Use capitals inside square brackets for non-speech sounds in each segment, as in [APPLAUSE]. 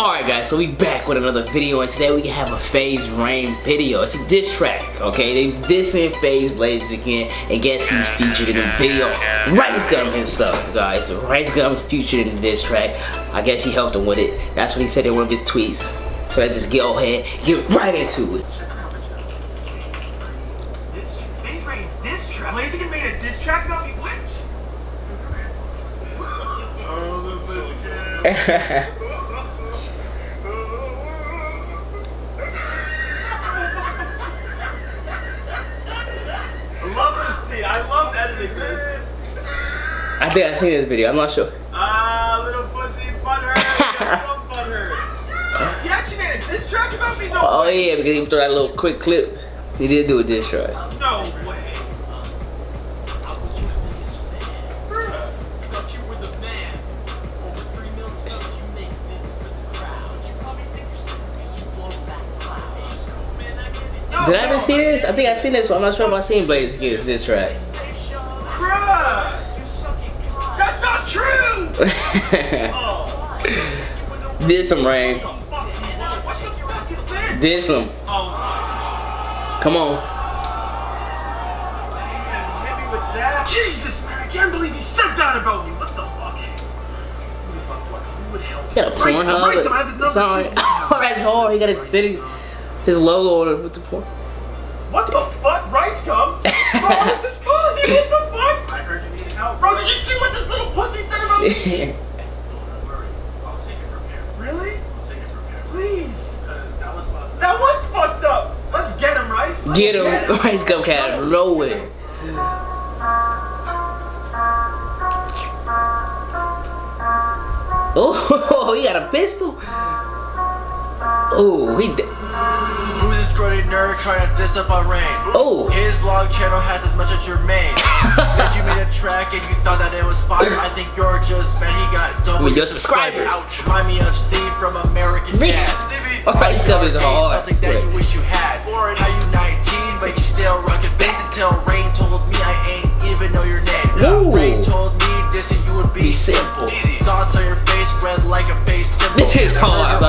Alright guys, so we back with another video and today we have a FaZe Rain video. It's a diss track, okay? They dissing FaZe Blaziken and guess he's featured in the video. Rice Gum himself, guys. Rice Gum featured in the diss track. I guess he helped him with it. That's what he said in one of his tweets. So let's just go ahead get right into it. This FaZe Rain diss track. Blaziken made a diss track about me. What? [LAUGHS] I think I've seen this video, I'm not sure. Ah, little pussy butthurt. [LAUGHS] Got some butthurt. He actually made a diss track about me. No Oh way. yeah, because he threw that little quick clip. He did do a diss track. No way. Bruh, thought you were the man. Over three mil subs, you make bits for the crowd. You probably think you're something because you blow back clouds. I get it. No, Did I ever see this? I think I seen this, but I'm not sure if I seen Blaze this track. Bruh, You suck at clouds. that's not true. Oh. [LAUGHS] did some rain. What the fuck? What the fuck is this? Did some. Come on. damn, hit me with that. Jesus, man, I can't believe he said that about me. What the fuck? Who the fuck do I? Who would help? He got a Bryce, Pornhub. Bryce, I have his number Sorry. too. Oh, [LAUGHS] that's hard. He got his city, uh, his logo on it with the porn. What the fuck? Rice Gum? [LAUGHS] Bro, what is this calling me? What the fuck? I heard you needed help. Bro, did you see what this little pussy said about me? Don't worry. I'll take it from here. Really? I'll take it from here. Please. That was fucked up. That was fucked up. Let's get him, Rice. Let's Get him. [LAUGHS] Rice Gum cat out of nowhere. Oh, [LAUGHS] he got a pistol. Oh, he. Who's nerd trying to diss up on Rain? Oh, His vlog channel has as much as your main. [LAUGHS] Said you made a track and you thought that it was fire. I think you're just man. He got double your your subscribers. Remind me of Steve from American Me. Dad. Rice Gum is Arcade, hard. Something that you wish you had. How you 19, but you still rockin' bass until Rain told me I ain't even know your name. Ooh. Rain told me dissing you would be, Be simple. Thoughts on your face, red like a face symbol. This is hard,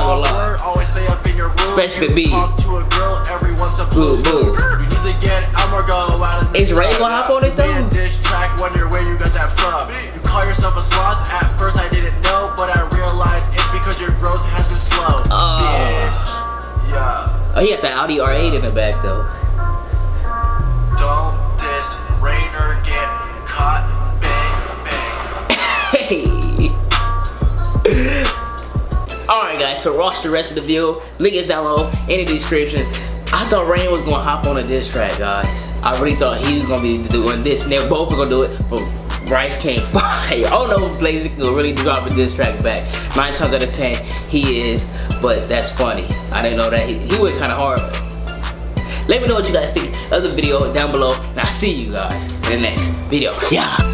girl, everyone's a Boo, boo. To get Elmer go out of Is Ray gonna hop on it, though? Dish track, wonder where you got that from. You call yourself a sloth? At first I didn't know, but I realized it's because your growth has been slow. Oh. Bitch. Yeah. oh, he got the Audi R8 in the back though. So watch the rest of the video. Link is down below in the description. I thought Rain was gonna hop on a diss track, guys. I really thought he was gonna be doing this and they were both gonna do it, but Bryce came fire. I don't know if Blaze can really drop a diss track back. Nine times out of ten, he is, but that's funny. I didn't know that he, he went kinda hard. Let me know what you guys think of the video down below, and I'll see you guys in the next video. [LAUGHS] Yeah.